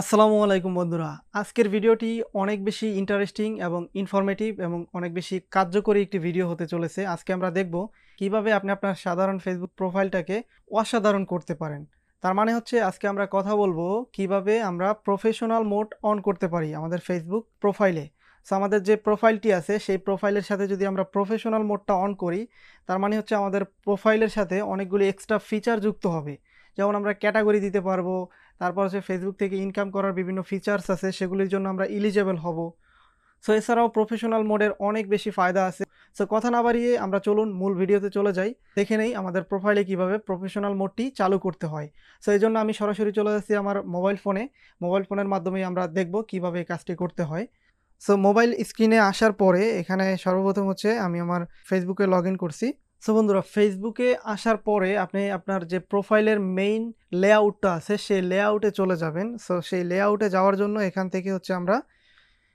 আসসালামু আলাইকুম বন্ধুরা। আজকের ভিডিওটি অনেক বেশি ইন্টারেস্টিং এবং ইনফরমেটিভ এবং অনেক বেশি কার্যকরী একটি ভিডিও হতে চলেছে। আজকে আমরা দেখব কীভাবে আপনি আপনার সাধারণ ফেসবুক প্রোফাইলটাকে অসাধারণ করতে পারেন। তার মানে হচ্ছে আজকে আমরা কথা বলব কীভাবে আমরা প্রফেশনাল মোড অন করতে পারি আমাদের ফেসবুক প্রোফাইলে সো আমাদের যে প্রোফাইলটি আছে, সেই প্রোফাইলের সাথে যদি আমরা প্রফেশনাল মোডটা অন করি, তার মানে হচ্ছে আমাদের প্রোফাইলের সাথে অনেকগুলি এক্সট্রা ফিচার যুক্ত হবে। যেমন আমরা ক্যাটাগরি দিতে পারব তারপর হচ্ছে ফেসবুক থেকে ইনকাম করার বিভিন্ন ফিচার্স আছে, সেগুলির জন্য আমরা ইলিজেবল হব। সো এছাড়াও প্রফেশনাল মোডের অনেক বেশি ফায়দা আছে। সো কথা না বাড়িয়ে আমরা চলুন মূল ভিডিওতে চলে যাই। দেখে নেই আমাদের প্রোফাইলে কীভাবে প্রফেশনাল মোডটি চালু করতে হয়। সো এই জন্য আমি সরাসরি চলে যাচ্ছি আমার মোবাইল ফোনে মোবাইল ফোনের মাধ্যমে আমরা দেখব কীভাবে এই কাজটি করতে হয়। সো মোবাইল স্ক্রিনে আসার পরে এখানে সর্বপ্রথম হচ্ছে আমি আমার ফেসবুকে লগ ইন করছি। সো বন্ধুরা ফেসবুকে আসার পরে আপনি আপনার যে প্রোফাইলের মেইন লেআউটটা আছে, সেই লেআউটে চলে যাবেন। সো সেই লেআউটে যাওয়ার জন্য এখান থেকে হচ্ছে আমরা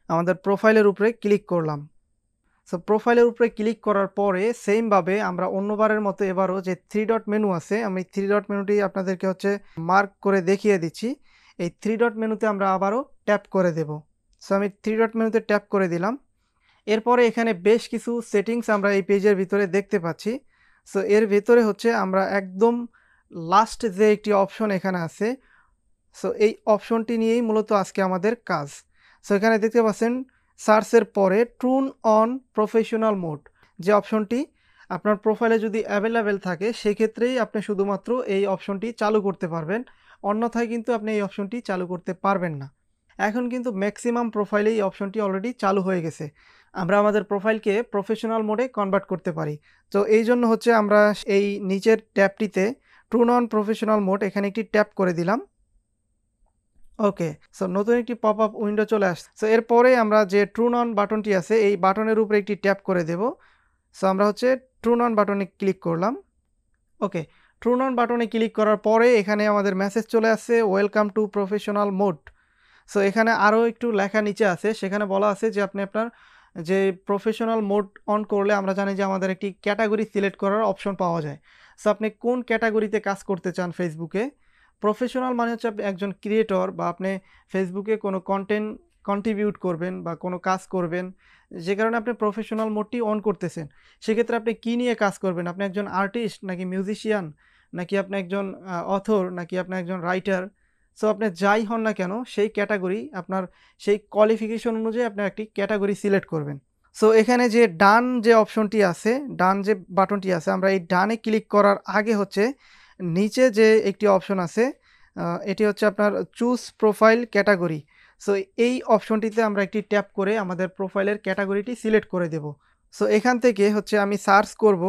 আমাদের প্রোফাইলের উপরে ক্লিক করলাম। সো প্রোফাইলের উপরে ক্লিক করার পরে সেমভাবে আমরা অন্যবারের মতো এবারও যে থ্রি ডট মেনু আছে, আমি থ্রি ডট মেনুটি আপনাদেরকে হচ্ছে মার্ক করে দেখিয়ে দিচ্ছি। এই থ্রি ডট মেনুতে আমরা আবারও ট্যাপ করে দেব। সো আমি থ্রি ডট মেনুতে ট্যাপ করে দিলাম। এরপরে এখানে বেশ কিছু সেটিংস আমরা এই পেজের ভিতরে দেখতে পাচ্ছি। সো এর ভিতরে হচ্ছে আমরা একদম লাস্ট যে একটি অপশন এখানে আছে সো এই অপশনটি নিয়েই মূলত আজকে আমাদের কাজ। সো এখানে দেখতে পাচ্ছেন সার্চের পরে ট্রুন অন প্রফেশনাল মোড যে অপশনটি আপনার প্রোফাইলে যদি অ্যাভেলেবেল থাকে, সেক্ষেত্রেই আপনি শুধুমাত্র এই অপশনটি চালু করতে পারবেন। অন্যথায় কিন্তু আপনি এই অপশনটি চালু করতে পারবেন না। এখন কিন্তু ম্যাক্সিমাম প্রোফাইলে এই অপশনটি অলরেডি চালু হয়ে গেছে। আমরা আমাদের প্রোফাইলকে প্রফেশনাল মোডে কনভার্ট করতে পারি। তো এই জন্য হচ্ছে আমরা এই নিচের ট্যাবটিতে ট্রুন অন প্রফেশনাল মোড এখানে একটি ট্যাপ করে দিলাম। ওকে সো নতুন একটি পপ আপ উইন্ডো চলে আসছে। সো এরপরে আমরা যে ট্রুন অন বাটনটি আছে, এই বাটনের উপরে একটি ট্যাপ করে দেব। সো আমরা হচ্ছে ট্রুন অন বাটনে ক্লিক করলাম। ওকে ট্রুন অন বাটনে ক্লিক করার পরে এখানে আমাদের মেসেজ চলে আসছে welcome to professional mode so এখানে আরও একটু লেখা নিচে আছে, সেখানে বলা আছে যে আপনি আপনার যে প্রফেশনাল মোড অন করলে আমরা জানি যে আমাদের একটি ক্যাটাগরি সিলেক্ট করার অপশন পাওয়া যায়। সো আপনি কোন ক্যাটাগরিতে কাজ করতে চান ফেসবুকে প্রফেশনাল মানে হচ্ছে আপনি একজন ক্রিয়েটর বা আপনি ফেসবুকে কোনো কন্টেন্ট কন্ট্রিবিউট করবেন বা কোনো কাজ করবেন, যে কারণে আপনি প্রফেশনাল মোডটি অন করতেছেন। সেক্ষেত্রে আপনি কী নিয়ে কাজ করবেন? আপনি একজন আর্টিস্ট নাকি মিউজিশিয়ান নাকি আপনি একজন অথর নাকি আপনি একজন রাইটার সো আপনি যাই হন না কেন, সেই ক্যাটাগরি আপনার, সেই কোয়ালিফিকেশন অনুযায়ী আপনি একটি ক্যাটাগরি সিলেক্ট করবেন। সো এখানে যে ডান যে অপশনটি আছে, ডান যে বাটনটি আছে, আমরা এই ডানে ক্লিক করার আগে হচ্ছে নিচে যে একটি অপশন আছে এটি হচ্ছে আপনার চুজ প্রোফাইল ক্যাটাগরি সো এই অপশনটিতে আমরা একটি ট্যাপ করে আমাদের প্রোফাইলের ক্যাটাগরিটি সিলেক্ট করে দেব। সো এখান থেকে হচ্ছে আমি সার্চ করব।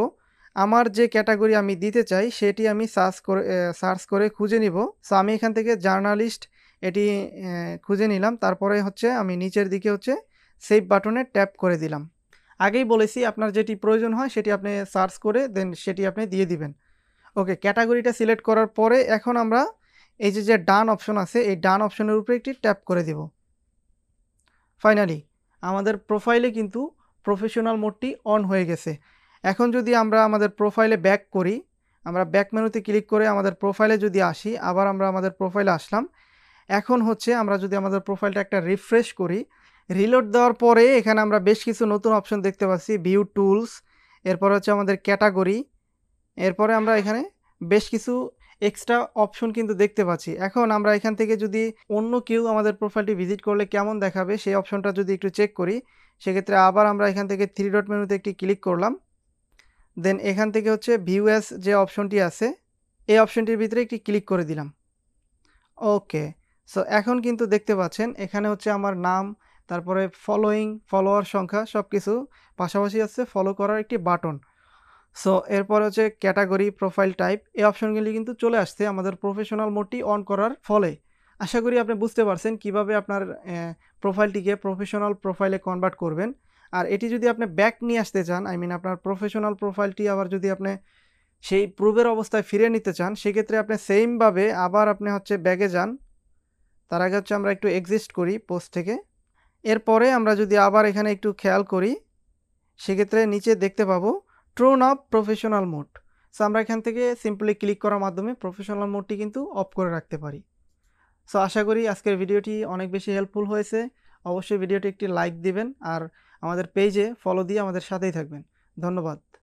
আমার যে ক্যাটাগরি আমি দিতে চাই, সেটি আমি সার্চ করে সার্চ করে খুঁজে নিব। সো আমি এখান থেকে জার্নালিস্ট এটি খুঁজে নিলাম। তারপরে হচ্ছে আমি নিচের দিকে হচ্ছে সেভ বাটনে ট্যাপ করে দিলাম। আগেই বলেছি, আপনার যেটি প্রয়োজন হয়, সেটি আপনি সার্চ করে দেন, সেটি আপনি দিয়ে দিবেন। ওকে, ক্যাটাগরিটা সিলেক্ট করার পরে এখন আমরা এই যে যে ডান অপশন আছে, এই ডান অপশনের উপরে একটি ট্যাপ করে দেব। ফাইনালি আমাদের প্রোফাইলে কিন্তু প্রফেশনাল মোডটি অন হয়ে গেছে। এখন যদি আমরা আমাদের প্রোফাইলে ব্যাক করি, আমরা ব্যাক মেনুতে ক্লিক করে আমাদের প্রোফাইলে যদি আসি, আবার আমরা আমাদের প্রোফাইলে আসলাম, এখন হচ্ছে আমরা যদি আমাদের প্রোফাইলটা একটা রিফ্রেশ করি রিলোড দেওয়ার পরে এখানে আমরা বেশ কিছু নতুন অপশন দেখতে পাচ্ছি ভিউ টুলস এরপর হচ্ছে আমাদের ক্যাটাগরি এরপরে আমরা এখানে বেশ কিছু এক্সট্রা অপশন কিন্তু দেখতে পাচ্ছি। এখন আমরা এখান থেকে যদি অন্য কেউ আমাদের প্রোফাইলটি ভিজিট করলে কেমন দেখাবে, সেই অপশনটা যদি একটু চেক করি, সেক্ষেত্রে আবার আমরা এখান থেকে থ্রি ডট মেনুতে একটি ক্লিক করলাম দেন এখান থেকে হচ্ছে ভিউ যে অপশনটি আছে, এই অপশনটির ভিতরে একটি ক্লিক করে দিলাম। ওকে সো এখন কিন্তু দেখতে পাচ্ছেন, এখানে হচ্ছে আমার নাম, তারপরে ফলোয়িং ফলোয়ার সংখ্যা সব কিছু পাশাপাশি আছে ফলো করার একটি বাটন সো এরপর হচ্ছে ক্যাটাগরি প্রোফাইল টাইপ এই অপশনগুলি কিন্তু চলে আসছে আমাদের প্রফেশনাল মোডটি অন করার ফলে। আশা করি আপনি বুঝতে পারছেন কীভাবে আপনার প্রোফাইলটিকে প্রফেশনাল প্রোফাইলে কনভার্ট করবেন। আর এটি যদি আপনি ব্যাক নিয়ে আসতে চান আই মিন আপনার প্রফেশনাল প্রোফাইলটি আবার যদি আপনি সেই প্রুভের অবস্থায় ফিরে নিতে চান, সেক্ষেত্রে আপনি সেমভাবে আবার আপনি হচ্ছে ব্যাগে যান। তার আগে হচ্ছে আমরা একটু এক্সিস্ট করি পোস্ট থেকে। এরপরে আমরা যদি আবার এখানে একটু খেয়াল করি, সেক্ষেত্রে নিচে দেখতে পাবো turn off professional mode so আমরা এখান থেকে সিম্পলি ক্লিক করার মাধ্যমে প্রফেশনাল মোডটি কিন্তু অফ করে রাখতে পারি। সো আশা করি আজকের ভিডিওটি অনেক বেশি হেল্পফুল হয়েছে। অবশ্যই ভিডিওটি একটি লাইক দিবেন। আর আমাদের পেজে ফলো দিয়ে আমাদের সাথেই থাকবেন। ধন্যবাদ।